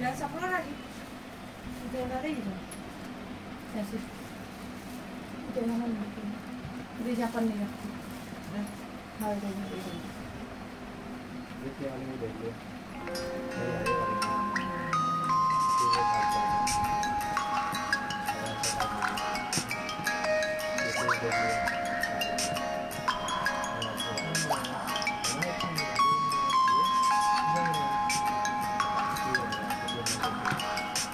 Ya sa flora de amarillo. Y así. Y nih, van a meter. Brilla para negro. A ver, Thank you.